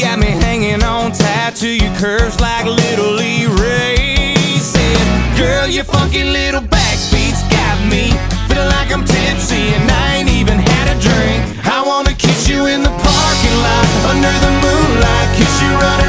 Got me hanging on tight to your curves like little Girl, your funky little got me Feeling like I'm tipsy and I ain't even had a drink. I wanna kiss you in the parking lot Under the moonlight, kiss you right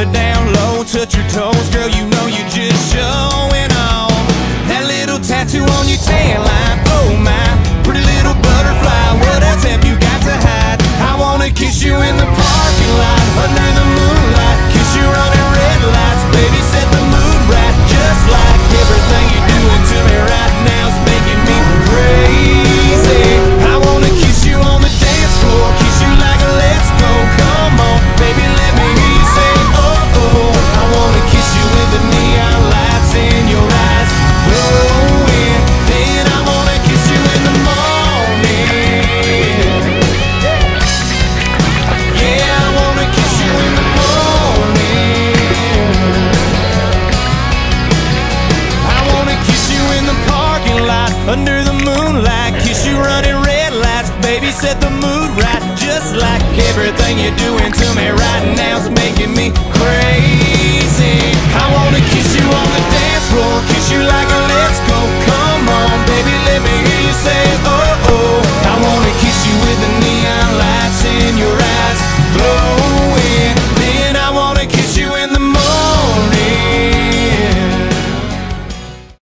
it down low, touch your toes, girl, you know you just show. under the moonlight. Kiss you running red lights. Baby, set the mood right. Just like everything you're doing to me right now's making me crazy.